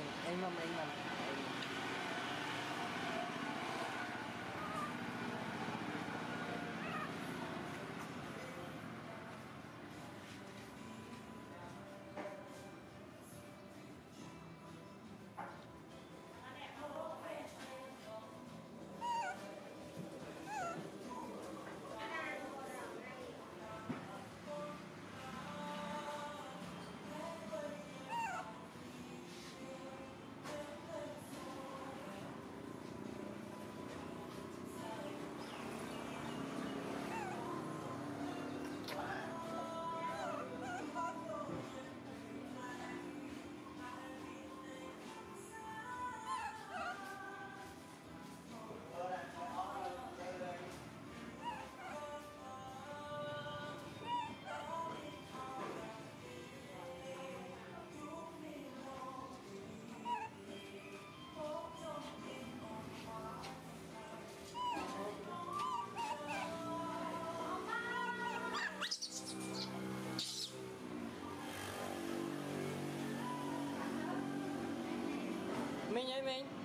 Aim, aim ma'am, aim ma'am. Mình ơi mình